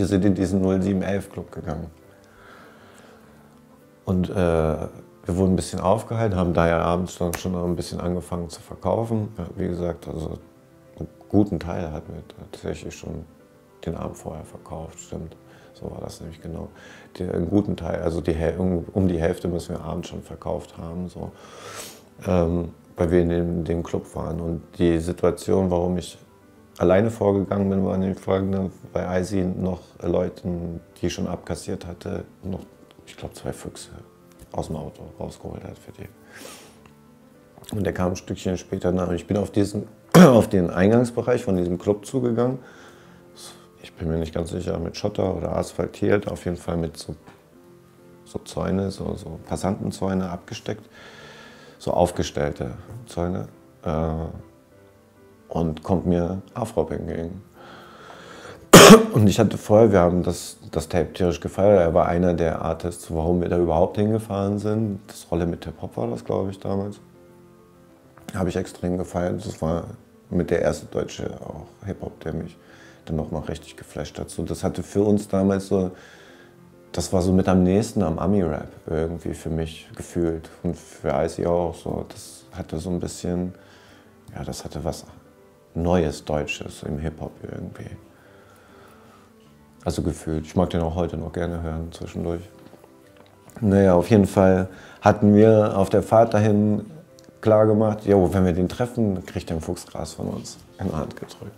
wir sind in diesen 0711 Club gegangen. Und äh, wir wurden ein bisschen aufgehalten, haben da ja abends dann schon ein bisschen angefangen zu verkaufen. Ja, wie gesagt, also einen guten Teil hatten wir tatsächlich schon den Abend vorher verkauft, stimmt. So war das nämlich genau. Die, einen guten Teil, also die, um, um die Hälfte müssen wir abends schon verkauft haben. So. Ähm, weil wir in dem, dem, Club waren. Und die Situation, warum ich alleine vorgegangen bin, war die folgende, bei Icy noch Leuten, die ich schon abkassiert hatte, noch, ich glaube, zwei Füchse aus dem Auto rausgeholt hat für die. Und der kam ein Stückchen später nach. Ich bin auf, diesen, auf den Eingangsbereich von diesem Club zugegangen ich bin mir nicht ganz sicher, mit Schotter oder asphaltiert, auf jeden Fall mit so, so Zäune, so, so Passantenzäune abgesteckt, so aufgestellte Zäune. Äh, und kommt mir Afrop entgegen. Und ich hatte vorher, wir haben das, das Tape tierisch gefeiert. Er war einer der Artists, warum wir da überhaupt hingefahren sind. Das Rolle mit Hip Hop war das, glaube ich, damals. Habe ich extrem gefeiert. Das war mit der erste deutsche auch Hip Hop, der mich dann nochmal richtig geflasht dazu. Das hatte für uns damals so, das war so mit am nächsten am Ami-Rap irgendwie für mich gefühlt und für Icy auch so. Das hatte so ein bisschen, ja, das hatte was Neues, Deutsches im Hip-Hop irgendwie. Also gefühlt. Ich mag den auch heute noch gerne hören zwischendurch. Naja, auf jeden Fall hatten wir auf der Fahrt dahin klar gemacht, jo, wenn wir den treffen, kriegt er ein Fuchsgras von uns in die Hand gedrückt.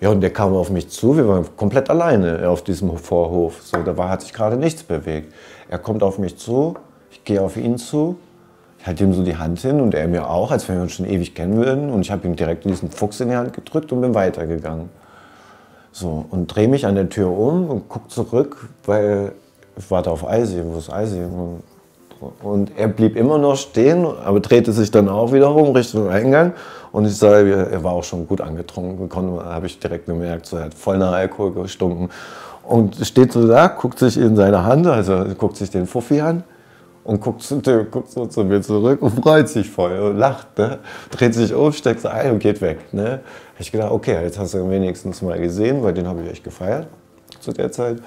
Ja, und der kam auf mich zu, wir waren komplett alleine auf diesem Vorhof. So, da war, hat sich gerade nichts bewegt. Er kommt auf mich zu, ich gehe auf ihn zu, ich halte ihm so die Hand hin und er mir auch, als wenn wir uns schon ewig kennen würden. Und ich habe ihm direkt diesen Fuchs in die Hand gedrückt und bin weitergegangen. So, und drehe mich an der Tür um und gucke zurück, weil ich warte auf Eisi, wo ist Eisi? Und und er blieb immer noch stehen, aber drehte sich dann auch wieder um Richtung Eingang. Und ich sage, er war auch schon gut angetrunken, habe ich direkt gemerkt, so, er hat voll nach Alkohol gestunken. Und steht so da, guckt sich in seine Hand, also guckt sich den Fuffi an und guckt, guckt so zu mir zurück und freut sich voll und lacht. Ne? Dreht sich um, steckt so ein und geht weg. Ne? Ich gedacht, okay, jetzt hast du ihn wenigstens mal gesehen, weil den habe ich echt gefeiert zu der Zeit.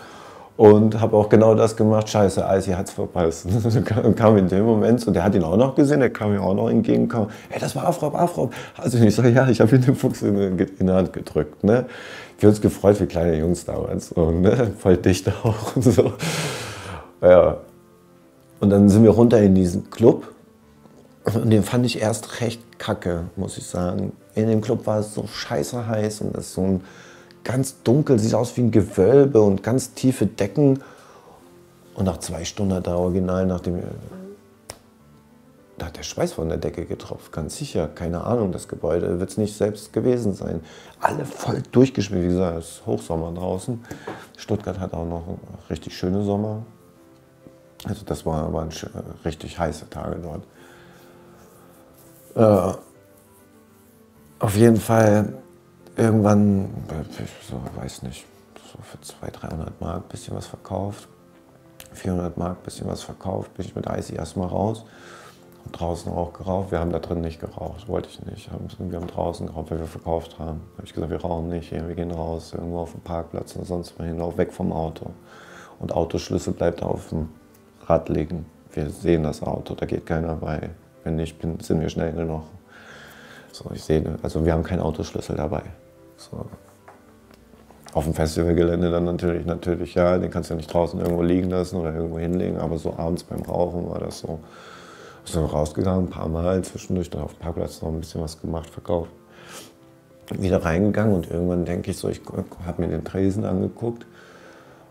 Und habe auch genau das gemacht. Scheiße, Icy hat's verpasst. Und kam in dem Moment, und der hat ihn auch noch gesehen, der kam mir auch noch entgegen, kam, hey, das war Afrop, Afrop. Also ich sage, ja, ich habe ihn den Fuchs in, in, die Hand gedrückt. Ne? Wir uns gefreut wie kleine Jungs damals. Und, ne? Voll dicht auch und so. Ja. Und dann sind wir runter in diesen Club. Und den fand ich erst recht kacke, muss ich sagen. In dem Club war es so scheiße heiß und das ist so ein ganz dunkel, sieht aus wie ein Gewölbe und ganz tiefe Decken. Und nach zwei Stunden hat er original, nachdem da hat der Schweiß von der Decke getropft, ganz sicher. Keine Ahnung, das Gebäude wird es nicht selbst gewesen sein. Alle voll durchgeschmiert, wie gesagt, es ist Hochsommer draußen. Stuttgart hat auch noch richtig schöne Sommer. Also das war, waren richtig heiße Tage dort. Äh, auf jeden Fall irgendwann, so, weiß nicht, so für 200, 300 Mark ein bisschen was verkauft. 400 Mark ein bisschen was verkauft, bin ich mit Icy erstmal raus. Und draußen auch geraucht. Wir haben da drin nicht geraucht, wollte ich nicht. Wir haben draußen geraucht, weil wir verkauft haben. Habe ich gesagt, wir rauchen nicht hier, wir gehen raus, irgendwo auf dem Parkplatz oder sonst wohin, lauf weg vom Auto. Und Autoschlüssel bleibt auf dem Rad liegen. Wir sehen das Auto, da geht keiner bei. Wenn nicht, sind wir schnell genug. So, ich sehe, also wir haben keinen Autoschlüssel dabei. So. Auf dem Festivalgelände dann natürlich, natürlich, ja, den kannst du ja nicht draußen irgendwo liegen lassen oder irgendwo hinlegen, aber so abends beim Rauchen war das so. Sind rausgegangen, ein paar Mal zwischendurch, dann auf dem Parkplatz noch ein bisschen was gemacht, verkauft. Wieder reingegangen und irgendwann denke ich so, ich habe mir den Tresen angeguckt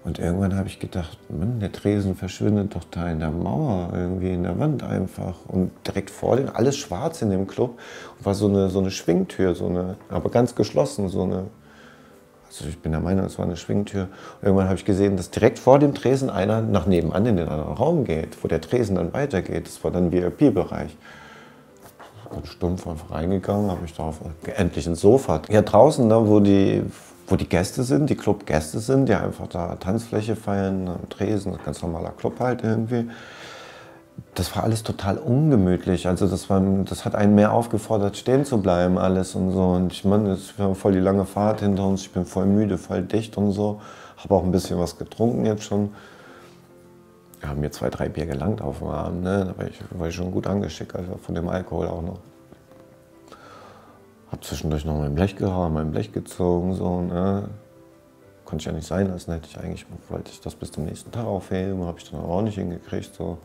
und irgendwann habe ich gedacht, Mann, der Tresen verschwindet doch da in der Mauer, irgendwie in der Wand einfach. Und direkt vor dem, alles schwarz in dem Club, war so eine, so eine Schwingtür, so eine, aber ganz geschlossen, so eine, also ich bin der Meinung, es war eine Schwingtür. Und irgendwann habe ich gesehen, dass direkt vor dem Tresen einer nach nebenan in den anderen Raum geht, wo der Tresen dann weitergeht. Das war dann VIP-Bereich. Stumpf einfach reingegangen, habe ich darauf endlich ein Sofa. Ja, draußen, da, wo die wo die Gäste sind, die Clubgäste sind, die einfach da Tanzfläche feiern, Tresen, ganz normaler Club halt irgendwie. Das war alles total ungemütlich. Also das, war, das hat einen mehr aufgefordert, stehen zu bleiben, alles und so. Und ich meine, wir haben voll die lange Fahrt hinter uns, ich bin voll müde, voll dicht und so. Habe auch ein bisschen was getrunken jetzt schon. Ja, mir zwei, drei Bier gelangt auf dem Abend. Ne? Da war ich, war ich schon gut angeschickt, also von dem Alkohol auch noch. Hab zwischendurch noch mein Blech gehauen, mein Blech gezogen, so, ne? Konnte ich ja nicht sein lassen, hätte ich eigentlich, wollte ich das bis zum nächsten Tag aufheben, habe ich dann auch nicht hingekriegt, so.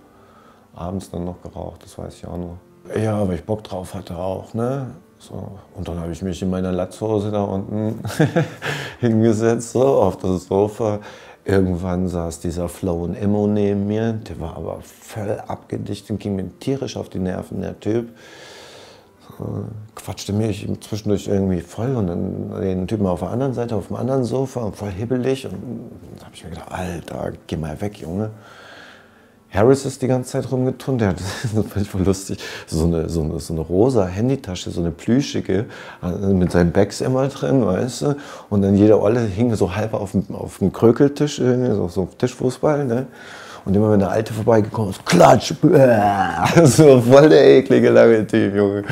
Abends dann noch geraucht, das weiß ich auch noch. Ja, aber ich Bock drauf hatte auch, ne? So. Und dann habe ich mich in meiner Latzhose da unten hingesetzt, so auf das Sofa. Irgendwann saß dieser Flow und Immo neben mir, der war aber voll abgedichtet, ging mir tierisch auf die Nerven, der Typ. quatschte mich zwischendurch irgendwie voll und dann den Typen auf der anderen Seite, auf dem anderen Sofa, voll hibbelig. Und da habe ich mir gedacht, Alter, geh mal weg, Junge. Harris ist die ganze Zeit rumgeturnt, der hat, ich voll lustig, so eine, so eine, so eine rosa Handytasche, so eine plüschige, äh, mit seinen Bags immer drin, weißt du, und dann jede Olle hing so halb auf dem, auf dem Krökeltisch, so, so Tischfußball, ne, und immer wenn der Alte vorbeigekommen ist, klatsch, so voll der eklige lange Typ, Junge,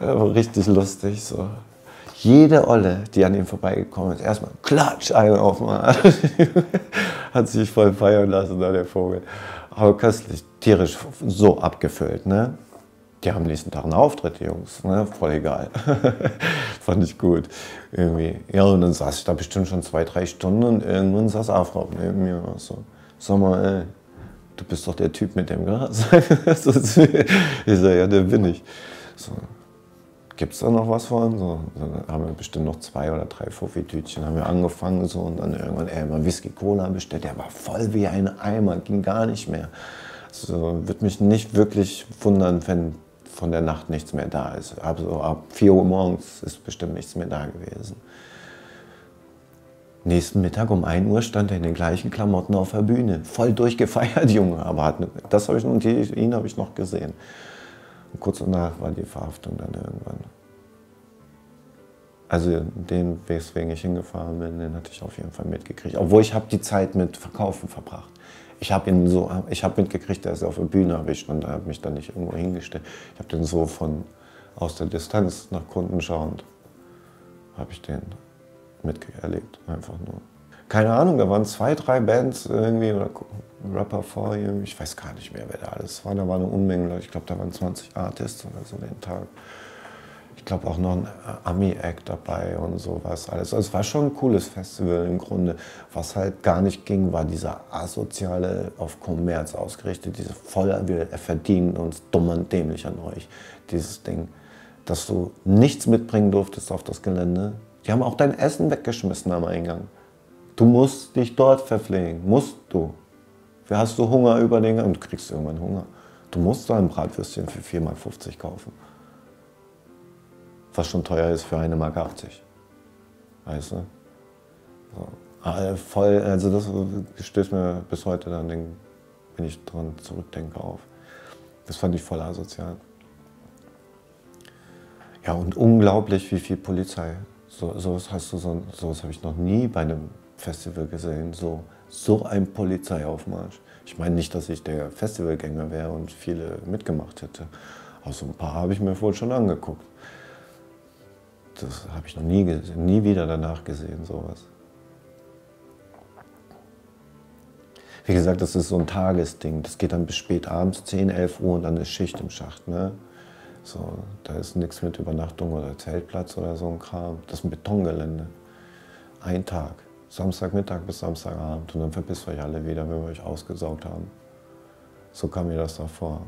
aber richtig lustig, so. Jede Olle, die an ihm vorbeigekommen ist, erstmal klatsch, einen auf den Hat sich voll feiern lassen, da der Vogel aber köstlich, tierisch so abgefüllt. Ne? Die haben nächsten Tag einen Auftritt, die Jungs. Ne? Voll egal. Fand ich gut. Irgendwie. Ja, und dann saß ich da bestimmt schon zwei, drei Stunden und irgendwann saß Afra neben mir. Und so, sag mal, ey, du bist doch der Typ mit dem Gras. ich sag, ja, der bin ich. So, gibt es da noch was von? So, dann haben wir bestimmt noch zwei oder drei Fuffi-Tütchen, haben wir angefangen so und dann irgendwann, ey, mal Whisky-Cola bestellt, der war voll wie ein Eimer, ging gar nicht mehr. Also wird mich nicht wirklich wundern, wenn von der Nacht nichts mehr da ist. Also ab 4 Uhr morgens ist bestimmt nichts mehr da gewesen. Nächsten Mittag um 1 Uhr stand er in den gleichen Klamotten auf der Bühne. Voll durchgefeiert, Junge. Aber hat, das habe ich noch, ihn habe ich noch gesehen. Und kurz danach war die Verhaftung dann irgendwann. Also den, weswegen ich hingefahren bin, den hatte ich auf jeden Fall mitgekriegt. Obwohl ich habe die Zeit mit Verkaufen verbracht. Ich habe ihn so, ich habe mitgekriegt, er ist auf der Bühne erwischt und habe mich dann nicht irgendwo hingestellt. Ich habe den so von aus der Distanz nach Kunden schauend, habe ich den miterlebt, einfach nur. Keine Ahnung, da waren zwei, drei Bands irgendwie oder Rapper vor ihm. Ich weiß gar nicht mehr, wer da alles war. Da war eine Unmenge, ich glaube, da waren 20 Artists oder so den Tag. Ich glaube auch noch ein Ami-Act dabei und sowas alles. Also es war schon ein cooles Festival im Grunde. Was halt gar nicht ging, war dieser asoziale, auf Kommerz ausgerichtet, diese voller, wir verdienen uns dumm und dämlich an euch. Dieses Ding, dass du nichts mitbringen durftest auf das Gelände. Die haben auch dein Essen weggeschmissen am Eingang. Du musst dich dort verpflegen, musst du. Hast du Hunger über den? Du kriegst irgendwann Hunger. Du musst da ein Bratwürstchen für 4,50 Mark kaufen. Was schon teuer ist für eine Mark 80. Weißt du? So. Ah, voll, also das stößt mir bis heute dann, wenn ich daran zurückdenke, auf. Das fand ich voll asozial. Ja, und unglaublich, wie viel Polizei. So, sowas hast du so, sowas habe ich noch nie bei einem Festival gesehen, so, so ein Polizeiaufmarsch. Ich meine nicht, dass ich der Festivalgänger wäre und viele mitgemacht hätte. Aber so ein paar habe ich mir wohl schon angeguckt. Das habe ich noch nie, nie wieder danach gesehen, sowas. Wie gesagt, das ist so ein Tagesding. Das geht dann bis spät abends, 10, 11 Uhr und dann ist Schicht im Schacht. Ne? So, da ist nichts mit Übernachtung oder Zeltplatz oder so ein Kram. Das ist ein Betongelände. Ein Tag. Samstagmittag bis Samstagabend und dann verpisst euch alle wieder, wenn wir euch ausgesaugt haben. So kam mir das da vor.